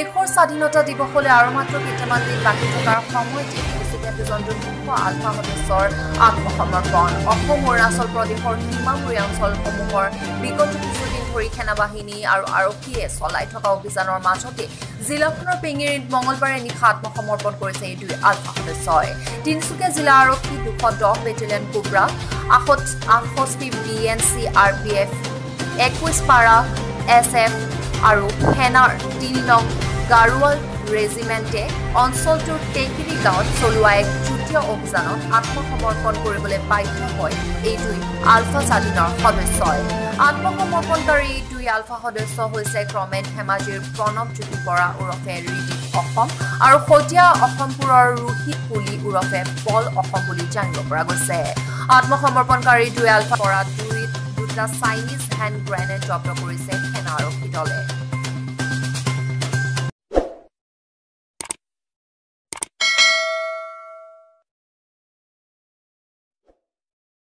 দেশৰ স্বাধীনতা দিৱসলৈ আৰু মাত্ৰ কেইটামান দিন বাকী থকাৰ সময়তে দুজন মুখ্য আলফা সদস্যৰ আত্মসমৰ্পণ। অসম অৰুণাচল প্ৰদেশৰ সীমামূৰীয়া অঞ্চলসমূহৰ বিগত কিছুদিন ধৰি সেনাবাহিনী আৰু আৰক্ষীয়ে চলাই থকা অভিযানৰ মাজতে জিলাখনৰ পেঙেৰিত মঙলবাৰে নিশা আত্মসমৰ্পণ কৰিছে এই দুই আলফা সদস্যই। তিনিচুকীয়া জিলা আৰক্ষী দুশ দহ বেটেলিয়ন কোব্ৰা আঠষষ্ঠি B N C R P F একৈছ পাৰা এছ এফ আৰু সেনাৰ তিনি নং গাৰোৱাল ৰেজিমেণ্টে অঞ্চলটোৰ টেকিৰি গাঁৱত চলোৱা এক যুটীয় অভিযানত আত্মসমৰ্পণ কৰিবলৈ বাধ্য হয় এই দুই আলফা স্বাধীনৰ সদস্যই। আত্মসমৰ্পণকাৰী এই দুই আলফা সদস্য হৈছে ক্ৰমে ধেমাজিৰ প্ৰণৱ জ্যোতি বৰা ওৰফে ৰিদিপ অসম আৰু শদিয়া অসমপুৰৰ ৰোহিত পুলি ওৰফে পল অসম বুলি জানিব পৰা গৈছে। আত্মসমৰ্পণকাৰী দুই আলফা পৰা দুই দুটা চাইনিজ হেণ্ড গ্ৰেনেড জব্দ কৰিছে